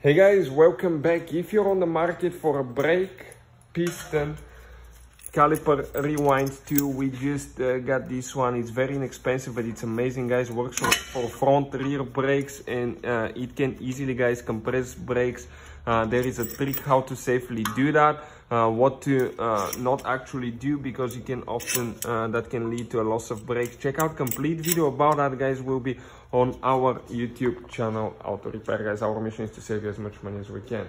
Hey guys, welcome back. If you're on the market for a brake, piston, caliper rewind too, we just uh, got this one. It's very inexpensive, but it's amazing, guys. Works for, for front, rear brakes, and uh, it can easily, guys, compress brakes. Uh, there is a trick how to safely do that. Uh, what to uh, not actually do because you can often uh, that can lead to a loss of brakes check out complete video about that guys will be on our youtube channel auto repair guys our mission is to save you as much money as we can